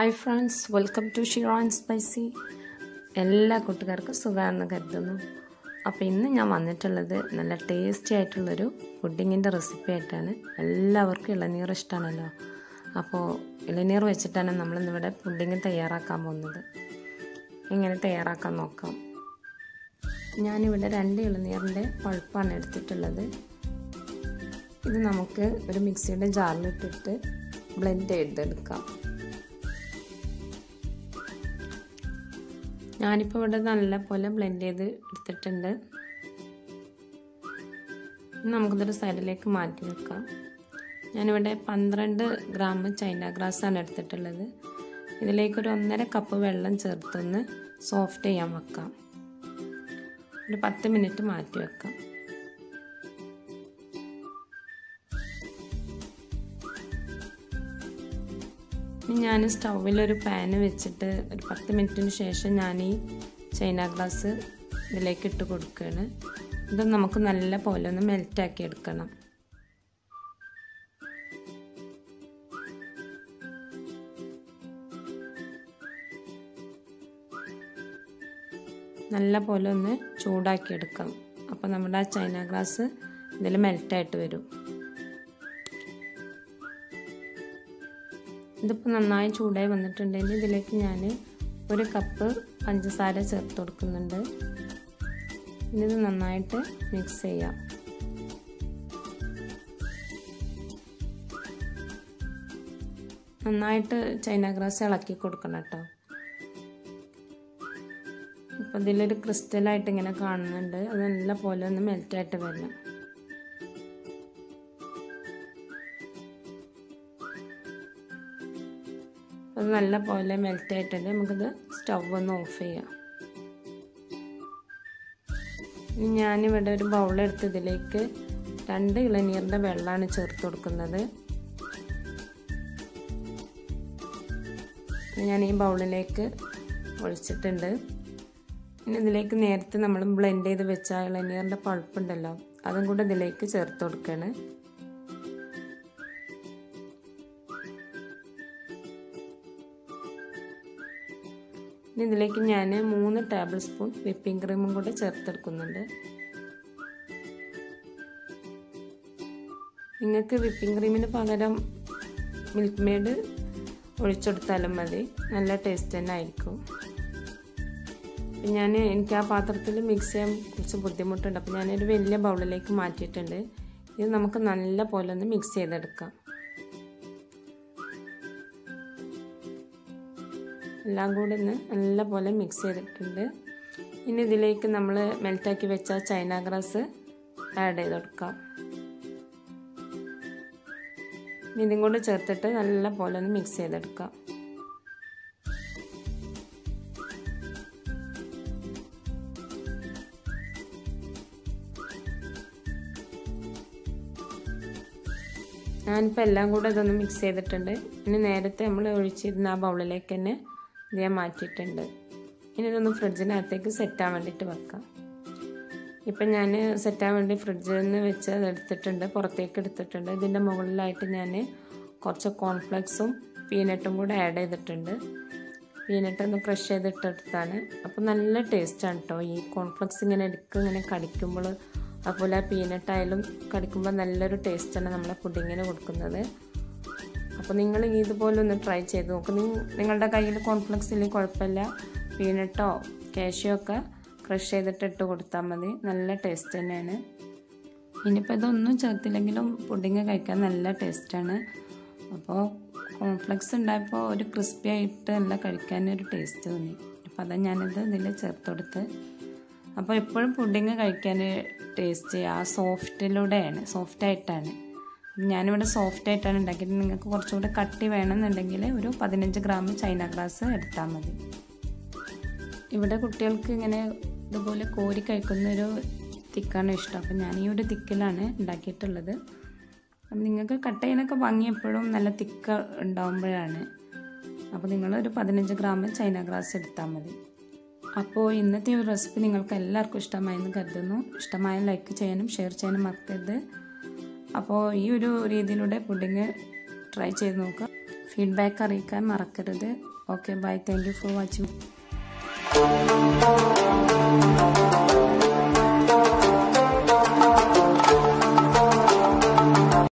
Hi friends welcome to Shiron spicy എല്ലാ കൂട്ടുകാർക്കും സുഖമാണെന്ന് കരുതുന്നു. അപ്പോൾ ഇന്ന് ഞാൻ വന്നിട്ടുള്ളത് നല്ല ടേസ്റ്റി ആയിട്ടുള്ളൊരു പുഡിങ്ങിന്റെ റെസിപ്പി ആയിട്ടാണ്. എല്ലാവർക്കും ഇളനീർ ഇഷ്ടമാണല്ലോ അപ്പോൾ ഇളനീർ വെച്ചിട്ടാണ് നമ്മളിന്നിവിടെ പുഡിങ് തയ്യാറാക്കാൻ പോകുന്നത്. എങ്ങനെ തയ്യാറാക്കാൻ നോക്കാം. ഞാനിവിടെ രണ്ട് ഇളനീറിന്റെ പഴുപ്പാണ് എടുത്തിട്ടുള്ളത്. ഇത് നമുക്ക് ഒരു മിക്സിയുടെ ജാറിലിട്ടിട്ട് ബ്ലെൻഡ് ചെയ്തെടുക്കാം. ഞാനിപ്പോൾ ഇവിടെ നല്ല പോലെ ബ്ലെൻഡ് ചെയ്ത് എടുത്തിട്ടുണ്ട്. നമുക്കിതൊരു സൈഡിലേക്ക് മാറ്റി വെക്കാം. ഞാനിവിടെ പന്ത്രണ്ട് ഗ്രാം ചൈന ഗ്രാസാണ് എടുത്തിട്ടുള്ളത്. ഇതിലേക്കൊരു ഒന്നര കപ്പ് വെള്ളം ചേർത്തൊന്ന് സോഫ്റ്റ് ചെയ്യാൻ വെക്കാം. ഒരു പത്ത് മിനിറ്റ് മാറ്റി വെക്കാം. ഞാൻ സ്റ്റൗവിൽ ഒരു പാന് വെച്ചിട്ട് ഒരു പത്ത് മിനിറ്റിന് ശേഷം ഞാൻ ഈ ചൈന ഗ്ലാസ് ഇതിലേക്ക് ഇട്ട് കൊടുക്കുകയാണ്. ഇത് നമുക്ക് നല്ല പോലെ ഒന്ന് മെൽറ്റാക്കി എടുക്കണം. നല്ല പോലെ ഒന്ന് ചൂടാക്കി എടുക്കാം. അപ്പോൾ നമ്മുടെ ആ ചൈന ഗ്ലാസ് ഇതിൽ മെൽറ്റായിട്ട് വരും. ഇതിപ്പോൾ നന്നായി ചൂടായി വന്നിട്ടുണ്ടെങ്കിൽ ഇതിലേക്ക് ഞാൻ ഒരു കപ്പ് പഞ്ചസാര ചേർത്ത് കൊടുക്കുന്നുണ്ട്. ഇനി ഇത് നന്നായിട്ട് മിക്സ് ചെയ്യാം. നന്നായിട്ട് ചൈന ഗ്രാസ് ഇളക്കി കൊടുക്കണം കേട്ടോ. ഇപ്പം ഇതിലൊരു ക്രിസ്റ്റലായിട്ട് ഇങ്ങനെ കാണുന്നുണ്ട്. അത് നല്ല പോലെ ഒന്ന് മെൽറ്റായിട്ട് വരണം. അത് നല്ല പോലെ മെൽറ്റ് ആയിട്ടുണ്ട് നമുക്കിത് സ്റ്റവ് ഒന്ന് ഓഫ് ചെയ്യാം. ഇനി ഞാനിവിടെ ഒരു ബൗളെടുത്ത് ഇതിലേക്ക് രണ്ട് ഇളനീറിന്റെ വെള്ളമാണ് ചേർത്ത് കൊടുക്കുന്നത്. ഞാൻ ഈ ബൗളിലേക്ക് ഒഴിച്ചിട്ടുണ്ട്. ഇനി ഇതിലേക്ക് നേരത്തെ നമ്മൾ ബ്ലെൻഡ് ചെയ്ത് വെച്ച ഇളനീറിന്റെ പൾപ്പുണ്ടല്ലോ അതും കൂടെ ഇതിലേക്ക് ചേർത്ത് കൊടുക്കുകയാണ് ഇനി ഇതിലേക്ക് ഞാൻ മൂന്ന് ടേബിൾ സ്പൂൺ വിപ്പിംഗ് ക്രീമും കൂടെ ചേർത്തെടുക്കുന്നുണ്ട്. നിങ്ങൾക്ക് വിപ്പിംഗ് ക്രീമിന് പകരം മിൽക്ക് മെയ്ഡ് ഒഴിച്ചെടുത്താലും മതി. നല്ല ടേസ്റ്റ് തന്നെ ആയിരിക്കും. ഞാൻ എനിക്ക് ആ പാത്രത്തിൽ മിക്സ് ചെയ്യാൻ കുറച്ച് ബുദ്ധിമുട്ടുണ്ട്. അപ്പോൾ ഞാനൊരു വലിയ ബൗളിലേക്ക് മാറ്റിയിട്ടുണ്ട്. ഇത് നമുക്ക് നല്ല പോലെ ഒന്ന് മിക്സ് ചെയ്തെടുക്കാം. എല്ലാം കൂടി ഒന്ന് നല്ല പോലെ മിക്സ് ചെയ്തിട്ടുണ്ട്. ഇനി ഇതിലേക്ക് നമ്മൾ മെൽറ്റാക്കി വെച്ച ചൈന ഗ്രാസ് ആഡ് ചെയ്ത് കൊടുക്കാം. ഇതും കൂടെ ചേർത്തിട്ട് നല്ല പോലെ ഒന്ന് മിക്സ് ചെയ്തെടുക്കാം. ഞാനിപ്പോൾ എല്ലാം കൂടെ ഇതൊന്ന് മിക്സ് ചെയ്തിട്ടുണ്ട്. ഇനി നേരത്തെ നമ്മൾ ഒഴിച്ചിരുന്ന ആ ബൗളിലേക്ക് തന്നെ ഇത് ഞാൻ മാറ്റിയിട്ടുണ്ട്. ഇനി ഇതൊന്ന് ഫ്രിഡ്ജിനകത്തേക്ക് സെറ്റാൻ വേണ്ടിയിട്ട് വെക്കാം. ഇപ്പം ഞാൻ സെറ്റാൻ വേണ്ടി ഫ്രിഡ്ജിൽ നിന്ന് വെച്ച് എടുത്തിട്ടുണ്ട് പുറത്തേക്ക് എടുത്തിട്ടുണ്ട്. ഇതിന്റെ മുകളിലായിട്ട് ഞാൻ കുറച്ച് കോൺഫ്ലെക്സും പീനട്ടും കൂടെ ആഡ് ചെയ്തിട്ടുണ്ട്. പീനട്ട് ഒന്ന് ക്രഷ് ചെയ്തിട്ടെടുത്താണ്. അപ്പോൾ നല്ല ടേസ്റ്റാണ് കേട്ടോ ഈ കോൺഫ്ലെക്സ് ഇങ്ങനെ എടുക്കുക ഇങ്ങനെ കടിക്കുമ്പോൾ അതുപോലെ പീനട്ടായാലും കടിക്കുമ്പോൾ നല്ലൊരു ടേസ്റ്റാണ് നമ്മളെ പുഡിങ്ങിന് കൊടുക്കുന്നത്. അപ്പോൾ നിങ്ങൾ ഇതുപോലെ ഒന്ന് ട്രൈ ചെയ്ത് നോക്കും. നിങ്ങളുടെ കയ്യിൽ കോൺഫ്ലെക്സ് ഇല്ലെങ്കിൽ കുഴപ്പമില്ല. പീനട്ടോ കാഷ്യോ ഒക്കെ ക്രഷ് ചെയ്തിട്ട് ഇട്ട് കൊടുത്താൽ മതി. നല്ല ടേസ്റ്റ് തന്നെയാണ്. ഇനിയിപ്പോൾ ഇതൊന്നും ചേർത്തില്ലെങ്കിലും പുഡിങ് കഴിക്കാൻ നല്ല ടേസ്റ്റാണ് അപ്പോൾ കോൺഫ്ലെക്സ് ഉണ്ടായപ്പോൾ ഒരു ക്രിസ്പി ആയിട്ട് നല്ല കഴിക്കാൻ ഒരു ടേസ്റ്റ് തോന്നി. അപ്പോൾ അതാണ് ഞാനിത് ഇതിൽ ചേർത്ത് കൊടുത്ത്. അപ്പോൾ എപ്പോഴും പുഡിങ് കഴിക്കാൻ ടേസ്റ്റ് ആ സോഫ്റ്റിലൂടെയാണ് സോഫ്റ്റായിട്ടാണ് ഞാനിവിടെ സോഫ്റ്റ് ആയിട്ടാണ് ഉണ്ടാക്കിയത്. നിങ്ങൾക്ക് കുറച്ചുകൂടെ കട്ടി വേണമെന്നുണ്ടെങ്കിൽ ഒരു പതിനഞ്ച് ഗ്രാം ചൈന ഗ്ലാസ് എടുത്താൽ മതി. ഇവിടെ കുട്ടികൾക്ക് ഇങ്ങനെ ഇതുപോലെ കോരി കഴിക്കുന്ന ഒരു തിക്കാണ് ഇഷ്ടം. അപ്പം ഞാൻ ഈ ഒരു തിക്കിലാണ് ഉണ്ടാക്കിയിട്ടുള്ളത്. അപ്പം നിങ്ങൾക്ക് കട്ട് ചെയ്യാനൊക്കെ എപ്പോഴും നല്ല തിക്ക ഉണ്ടാകുമ്പോഴാണ് അപ്പോൾ നിങ്ങൾ ഒരു പതിനഞ്ച് ഗ്രാം ചൈന ഗ്ലാസ് എടുത്താൽ മതി. അപ്പോൾ ഇന്നത്തെ ഒരു റെസിപ്പി നിങ്ങൾക്ക് എല്ലാവർക്കും ഇഷ്ടമായെന്ന് കരുതുന്നു. ഇഷ്ടമായ ലൈക്ക് ചെയ്യാനും ഷെയർ ചെയ്യാനും മറക്കരുത്. അപ്പോൾ ഈ ഒരു രീതിയിലൂടെ പുഡിങ് ട്രൈ ചെയ്ത് നോക്കുക. ഫീഡ്ബാക്ക് അറിയിക്കാൻ മറക്കരുത്. Okay bye. Thank you for watching.